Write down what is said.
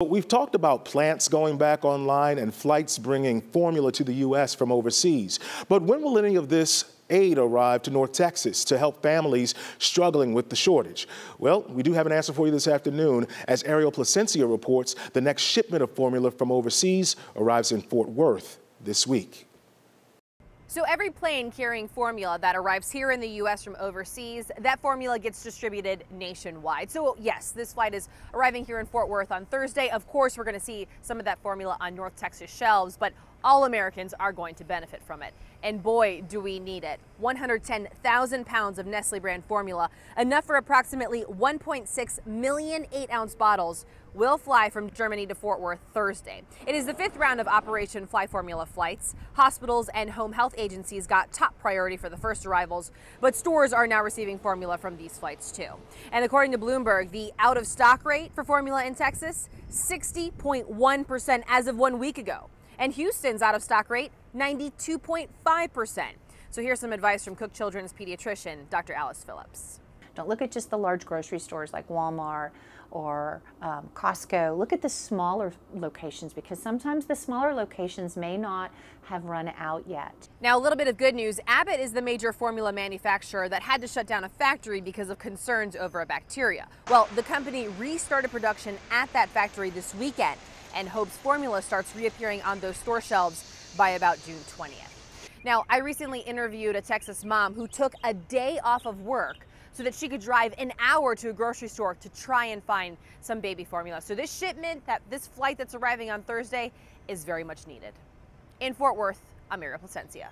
We've talked about plants going back online and flights bringing formula to the U.S. from overseas. But when will any of this aid arrive to North Texas to help families struggling with the shortage? Well, we do have an answer for you this afternoon. As Ariel Plasencia reports, the next shipment of formula from overseas arrives in Fort Worth this week. So every plane carrying formula that arrives here in the U.S. from overseas, that formula gets distributed nationwide. So yes, this flight is arriving here in Fort Worth on Thursday. Of course, we're going to see some of that formula on North Texas shelves, but all Americans are going to benefit from it. And boy, do we need it. 110,000 pounds of Nestle brand formula, enough for approximately 1.6 million 8 ounce bottles, will fly from Germany to Fort Worth Thursday. It is the fifth round of Operation Fly Formula flights. Hospitals and home health agencies got top priority for the first arrivals, but stores are now receiving formula from these flights too. And according to Bloomberg, the out of stock rate for formula in Texas, 60.1% as of one week ago and Houston's out of stock rate 92.5%. So here's some advice from Cook Children's pediatrician, Dr. Alice Phillips. Don't look at just the large grocery stores like Walmart or um, Costco. Look at the smaller locations because sometimes the smaller locations may not have run out yet. Now, a little bit of good news. Abbott is the major formula manufacturer that had to shut down a factory because of concerns over a bacteria. Well, the company restarted production at that factory this weekend and hopes formula starts reappearing on those store shelves by about June 20th. Now, I recently interviewed a Texas mom who took a day off of work so that she could drive an hour to a grocery store to try and find some baby formula. So this shipment, that this flight that's arriving on Thursday is very much needed. In Fort Worth, I'm Ariel Plasencia.